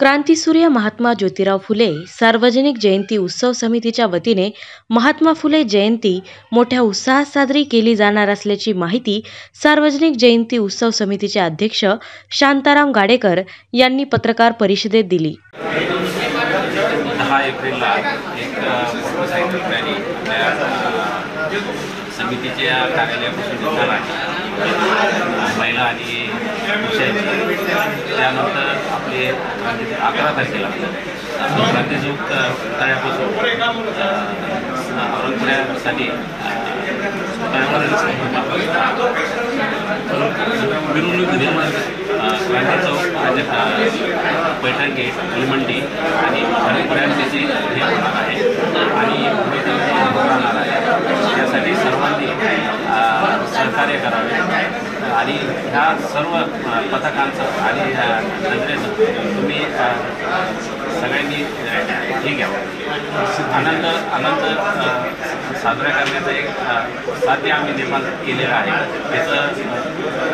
क्रांतीसूर्य महात्मा ज्योतिराव फुले सार्वजनिक जयंती उत्सव समितीच्या वतीने महात्मा फुले जयंती मोठ्या उत्साहात साजरी केली जाणार असल्याची माहिती सार्वजनिक जयंती उत्सव समितीचे अध्यक्ष शांताराम गाडेकर यांनी पत्रकार परिषदेत दिली. समितीच्या कार्यालयापासून महिला आणि त्यानंतर आपले म्हणजे अकरा तारखेला. क्रांतीचौक तळ्यापासून औरंगपुऱ्यासाठी मिरवणूक क्रांती चौक पैठण गेट गुलमंडी आणि औरंगपुऱ्याचे हे होणार आहे. आणि राहणार आहे. त्यासाठी सर्वांनी सहकार्य करावे. आणि ह्या सर्व पथकांचं आणि अ, नजरेचं तुम्ही सगळ्यांनी हे घ्यावं. आनंद आनंद साजरा करण्याचं एक साध्य आम्ही निर्माण केलेलं आहे. त्याचं